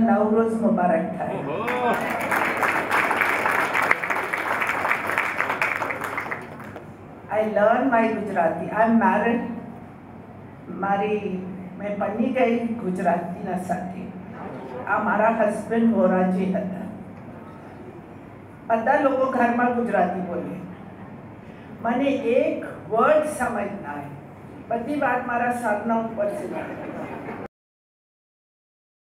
નવરોઝ મુબારક થાય I learn my Gujarati. I'm married. મારી મેં પની ગઈ ગુજરાતીના સાથે આ મારા હસબન્ડ મોરારજી હતા બધા લોકો ઘરમાં ગુજરાતી બોલે મને એક વર્ડ સમજ ના આવી બધી વાત મારા સાધના ઉપર છે